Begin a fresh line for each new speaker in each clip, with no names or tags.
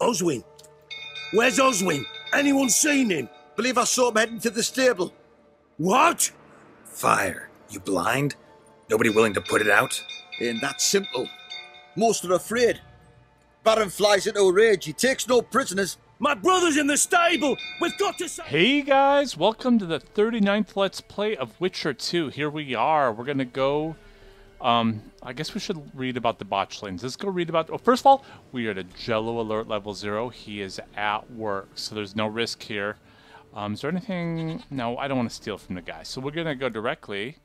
Oswin. Where's Oswin? Anyone seen him?
Believe I saw him heading to the stable.
What?
Fire. You blind? Nobody willing to put it out?
Ain't that simple. Most are afraid. Baron flies into a rage. He takes no prisoners.
My brother's in the stable. We've got to say.
Hey guys, welcome to the 39th Let's Play of Witcher 2. Here we are. We're going to go... Um, I guess we should read about the botchlings. Let's go read about... Oh, first of all, we are at a Jello alert level 0. He is at work, so there's no risk here. Um, is there anything... No, I don't want to steal from the guy. So we're going to go directly...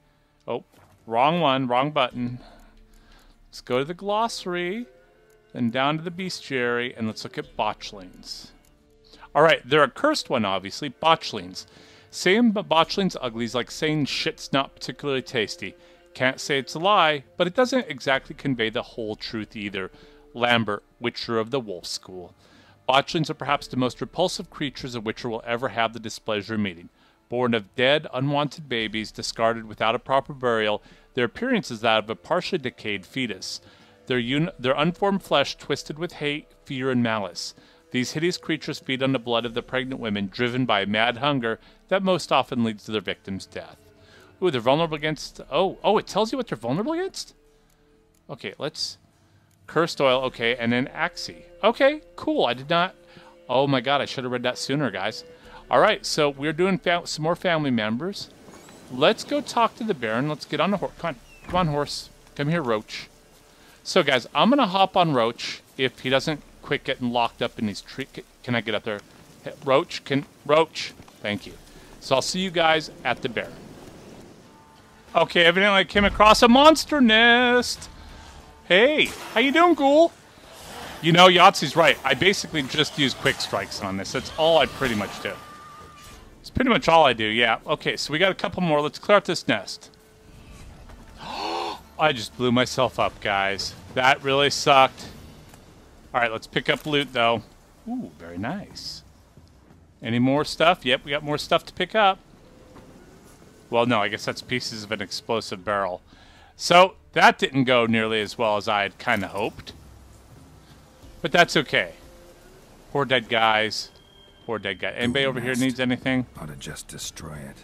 Oh, wrong one, wrong button. Let's go to the glossary, then down to the bestiary, and let's look at botchlings. Alright, they're a cursed one, obviously. Botchlings. Saying botchlings ugly is like saying shit's not particularly tasty. Can't say it's a lie, but it doesn't exactly convey the whole truth either. Lambert, Witcher of the Wolf School. Botchlings are perhaps the most repulsive creatures a Witcher will ever have the displeasure of meeting. Born of dead, unwanted babies, discarded without a proper burial, their appearance is that of a partially decayed fetus. Their, un- their unformed flesh twisted with hate, fear, and malice. These hideous creatures feed on the blood of the pregnant women, driven by mad hunger that most often leads to their victim's death. Ooh, they're vulnerable against. Oh, oh, it tells you what they're vulnerable against. Okay, let's cursed oil. Okay, and then Axii. Okay, cool. I did not. Oh my god, I should have read that sooner, guys. All right, so we're doing some more family members. Let's go talk to the Baron. Let's get on the horse. Come on, come on, horse. Come here, Roach. So, guys, I'm gonna hop on Roach if he doesn't quit getting locked up in these trees. Can I get up there? Roach, can Roach? Thank you. So I'll see you guys at the Baron. Okay, evidently I came across a monster nest. Hey, how you doing, Ghoul? You know, Yahtzee's right. I basically just use quick strikes on this. That's all I pretty much do. It's pretty much all I do, yeah. Okay, so we got a couple more. Let's clear out this nest. I just blew myself up, guys. That really sucked. Alright, let's pick up loot, though. Ooh, very nice. Any more stuff? Yep, we got more stuff to pick up. Well, no, I guess that's pieces of an explosive barrel. So, that didn't go nearly as well as I had kind of hoped. But that's okay. Poor dead guys. Poor dead guy. Anybody over here needs anything?
Ought to just destroy it.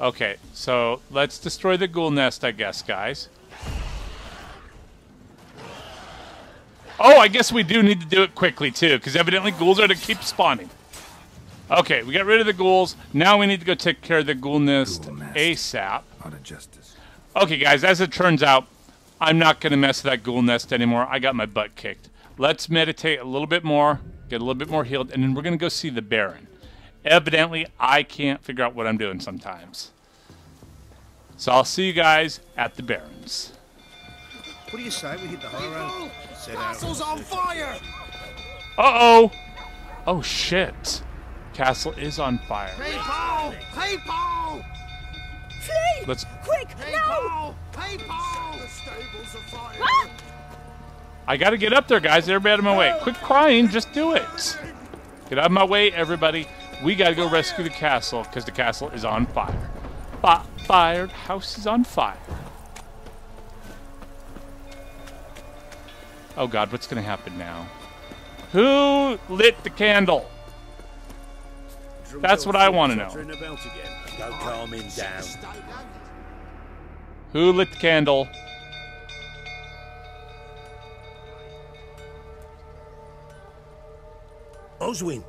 Okay, so let's destroy the ghoul nest, I guess, guys. Oh, I guess we do need to do it quickly, too, because evidently ghouls are to keep spawning. Okay, we got rid of the ghouls. Now we need to go take care of the ghoul nest, ghoul. ASAP.
Out of justice.
Okay, guys, as it turns out, I'm not going to mess with that ghoul nest anymore. I got my butt kicked. Let's meditate a little bit more, get a little bit more healed, and then we're going to go see the Baron. Evidently, I can't figure out what I'm doing sometimes. So I'll see you guys at the Baron's.
What do you say we hit the high road.
Castle's on fire!
Uh-oh! Oh, shit. Castle is on fire.
Hey, Paul! Hey, Paul!
Flee!
Let's...
Quick,
hey,
no!
Paul! Hey, Paul! The stables are fire!
Ah!
I gotta get up there, guys. Everybody out of my way. Quit crying. Just do it. Get out of my way, everybody. We gotta go rescue the castle, because the castle is on fire. F fired house is on fire. Oh god, what's gonna happen now? Who lit the candle? That's what I want to know.
Go calm him down.
Who lit the candle?
Oswin.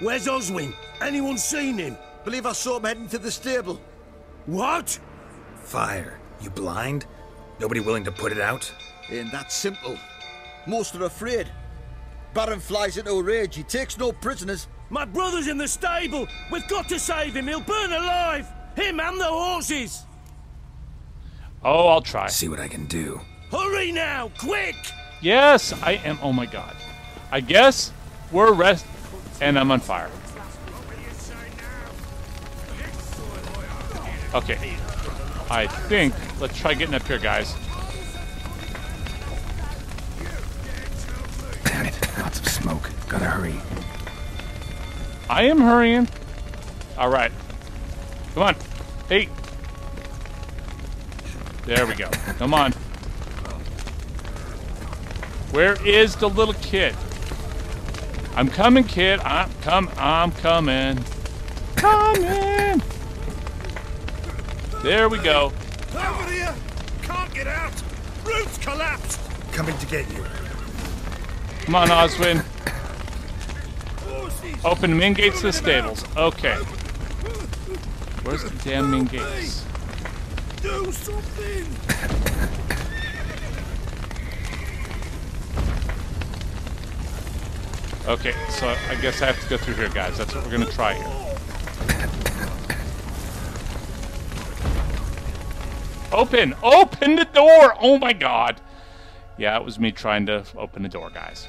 Where's Oswin? Anyone seen him?
Believe I saw him heading to the stable.
What?
Fire. You blind? Nobody willing to put it out?
Ain't that simple. Most are afraid. Baron flies into a rage. He takes no prisoners.
My brother's in the stable. We've got to save him. He'll burn alive. Him and the horses.
Oh, I'll try.
See what I can do.
Hurry now, quick!
Yes, I am. Oh my god. I guess we're rest, and I'm on fire. Okay. I think let's try getting up here, guys. Damn it!
Lots of smoke. Gotta hurry.
I am hurrying. All right. Come on. Hey. There we go. Come on. Where is the little kid? I'm coming, kid. I'm come. I'm coming. Coming. There we go.
Over here! Can't get out! Roof's collapsed!
Coming to get you.
Come on, Oswin. Open main gates to the stables. Okay. Where's the damn main gates?
Do something!
Okay, so I guess I have to go through here, guys. That's what we're gonna try here. Open! Open the door! Oh my god! Yeah, it was me trying to open the door, guys.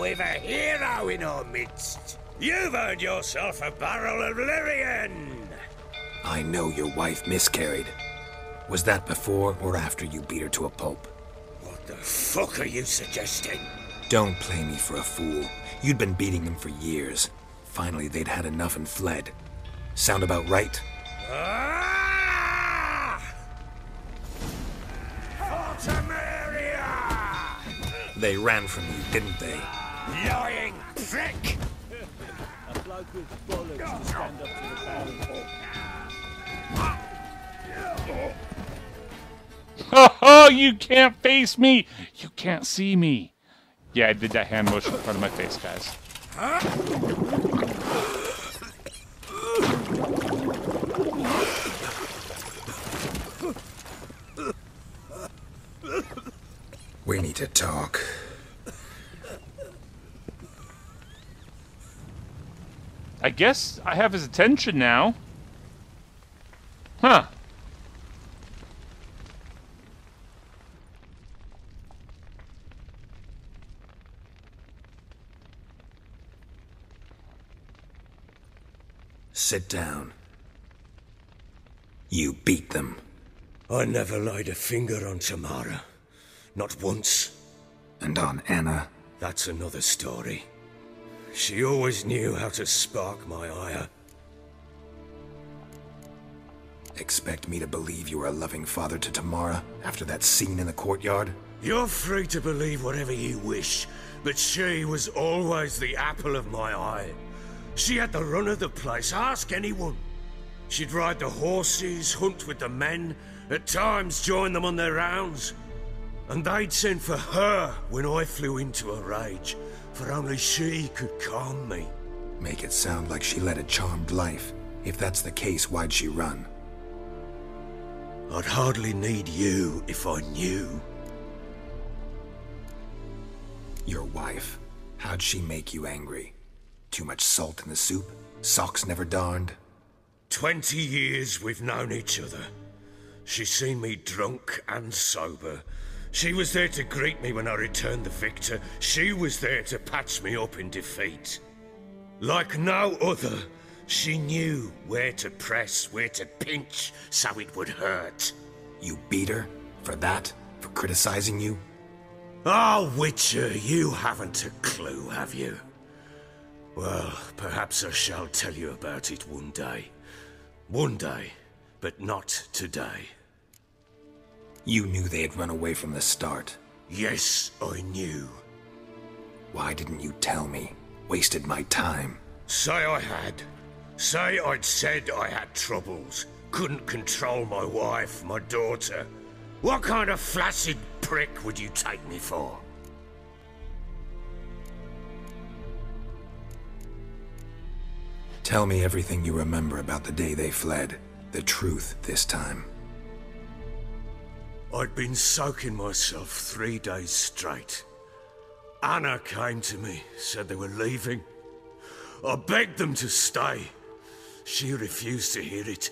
We've a hero in our midst. You've earned yourself a barrel of Lyrian.
I know your wife miscarried. Was that before or after you beat her to a pulp?
What the fuck are you suggesting?
Don't play me for a fool. You'd been beating them for years. Finally, they'd had enough and fled. Sound about right?
Ah!
They ran from you, didn't they?
Lying prick!
A bloke with bollocks to stand up to the Baron.
Oh, you can't face me! You can't see me! Yeah, I did that hand motion in front of my face, guys.
We need to talk.
I guess I have his attention now. Huh.
Sit down. You beat them.
I never laid a finger on Tamara. Not once.
And on Anna.
That's another story. She always knew how to spark my ire.
Expect me to believe you are a loving father to Tamara after that scene in the courtyard?
You're free to believe whatever you wish, but she was always the apple of my eye. She had the run of the place, ask anyone. She'd ride the horses, hunt with the men, at times join them on their rounds. And they'd send for her when I flew into a rage, for only she could calm me.
Make it sound like she led a charmed life. If that's the case, why'd she run?
I'd hardly need you if I knew.
Your wife. How'd she make you angry? Too much salt in the soup? Socks never darned?
Twenty years we've known each other. She's seen me drunk and sober. She was there to greet me when I returned the victor. She was there to patch me up in defeat. Like no other, she knew where to press, where to pinch, so it would hurt.
You beat her? For that? For criticizing you?
Oh, Witcher, you haven't a clue, have you? Well, perhaps I shall tell you about it one day. One day, but not today.
You knew they had run away from the start.
Yes, I knew.
Why didn't you tell me? Wasted my time.
Say I had. Say I'd said I had troubles. Couldn't control my wife, my daughter. What kind of flaccid prick would you take me for?
Tell me everything you remember about the day they fled. The truth this time.
I'd been soaking myself three days straight. Anna came to me, said they were leaving. I begged them to stay. She refused to hear it.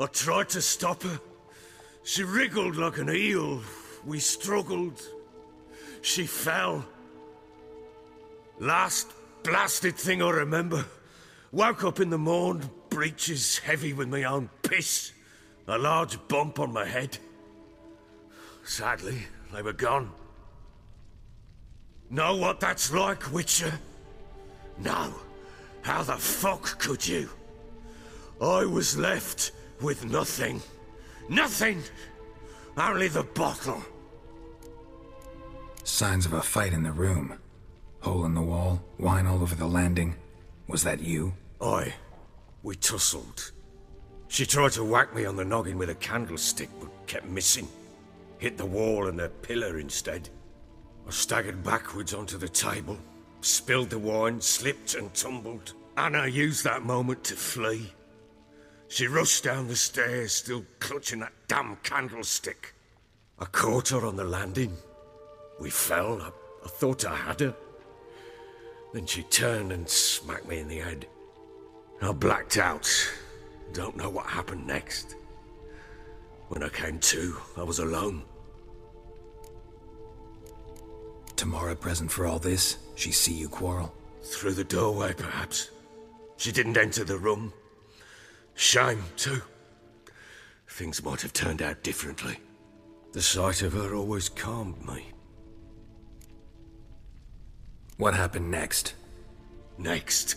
I tried to stop her. She wriggled like an eel. We struggled. She fell. Last blasted thing I remember. Woke up in the morn, breeches heavy with my own piss. A large bump on my head. Sadly, they were gone. Know what that's like, Witcher? No. How the fuck could you? I was left with nothing. Nothing! Only the bottle.
Signs of a fight in the room. Hole in the wall, wine all over the landing. Was that you?
Aye. We tussled. She tried to whack me on the noggin with a candlestick, but kept missing. Hit the wall and a pillar instead. I staggered backwards onto the table, spilled the wine, slipped and tumbled. Anna used that moment to flee. She rushed down the stairs, still clutching that damn candlestick. I caught her on the landing. We fell. I, I thought I had her. Then she turned and smacked me in the head. I blacked out. Don't know what happened next. When I came to, I was alone.
Tamara present for all this? She see you quarrel?
Through the doorway, perhaps. She didn't enter the room. Shame, too. Things might have turned out differently. The sight of her always calmed me.
What happened next?
Next,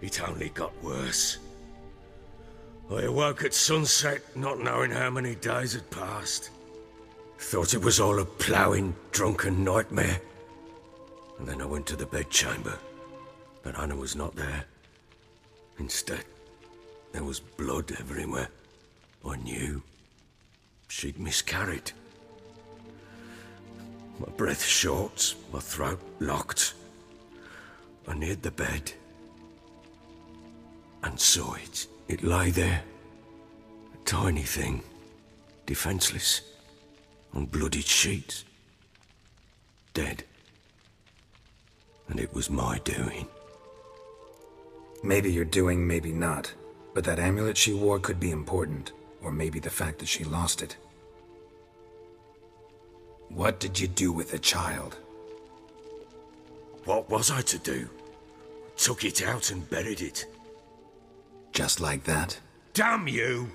it only got worse. I awoke at sunset, not knowing how many days had passed. Thought it was all a ploughing, drunken nightmare. And then I went to the bedchamber, but Anna was not there. Instead, there was blood everywhere. I knew she'd miscarried. My breath short, my throat locked. I neared the bed and saw it. It lay there, a tiny thing, defenseless, on bloodied sheets, dead. And it was my doing.
Maybe you're doing, maybe not. But that amulet she wore could be important. Or maybe the fact that she lost it. What did you do with the child?
What was I to do? Took it out and buried it.
Just like that?
Damn you!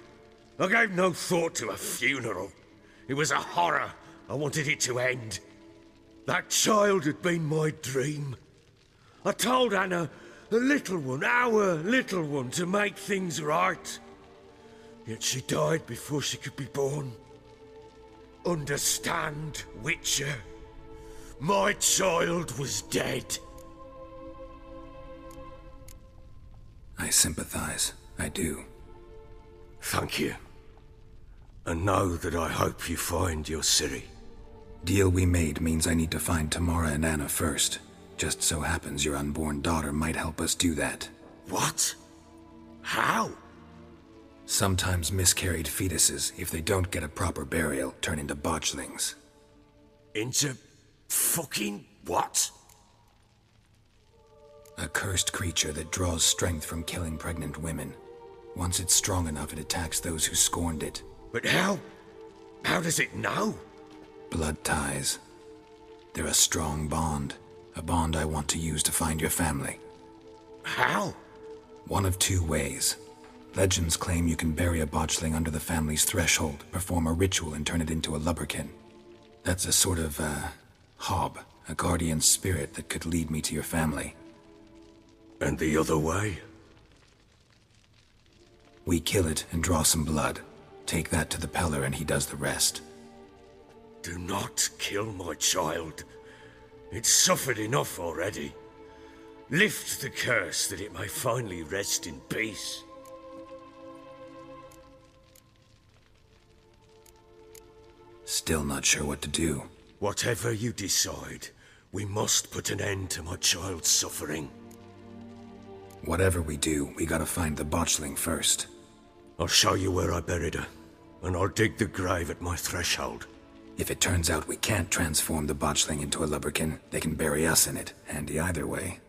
I gave no thought to a funeral. It was a horror. I wanted it to end. That child had been my dream. I told Anna, the little one, our little one, to make things right. Yet she died before she could be born. Understand, Witcher? My child was dead.
I sympathize. I do.
Thank you. And know that I hope you find your Ciri.
Deal we made means I need to find Tamara and Anna first. Just so happens your unborn daughter might help us do that.
What? How?
Sometimes miscarried fetuses, if they don't get a proper burial, turn into botchlings.
Into fucking what?
A cursed creature that draws strength from killing pregnant women. Once it's strong enough, it attacks those who scorned it.
But how? How does it know?
Blood ties. They're a strong bond. A bond I want to use to find your family.
How?
One of two ways. Legends claim you can bury a botchling under the family's threshold, perform a ritual, and turn it into a lubberkin. That's a sort of, uh, hob, a guardian spirit that could lead me to your family.
And the other way?
We kill it and draw some blood. Take that to the Pellar and he does the rest.
Do not kill my child. It's suffered enough already. Lift the curse that it may finally rest in peace.
Still not sure what to do.
Whatever you decide, we must put an end to my child's suffering.
Whatever we do, we gotta find the botchling first.
I'll show you where I buried her, and I'll dig the grave at my threshold.
If it turns out we can't transform the botchling into a lubberkin, they can bury us in it. Handy either way.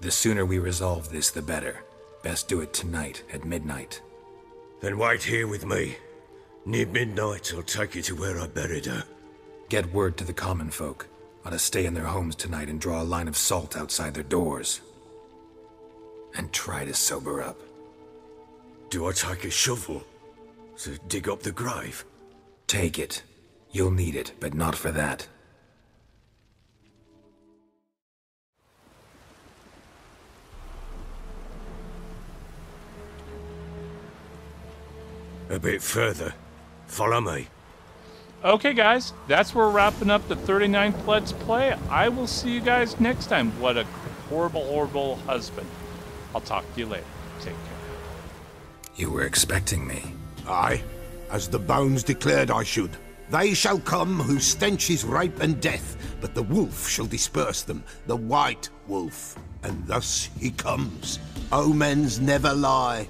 The sooner we resolve this, the better. Best do it tonight, at midnight.
Then wait here with me. Near midnight, I'll take you to where I buried her.
Get word to the common folk. Ought to stay in their homes tonight and draw a line of salt outside their doors. And try to sober up.
Do I take a shovel to dig up the grave?
Take it. You'll need it, but not for that.
A bit further. Follow me.
Okay, guys, that's where we're wrapping up the 39th Let's Play. I will see you guys next time. What a horrible, horrible husband. I'll talk to you later. Take care.
You were expecting me.
Aye, as the bones declared I should. They shall come whose stench is rape and death, but the wolf shall disperse them, the white wolf. And thus he comes. Omens never lie.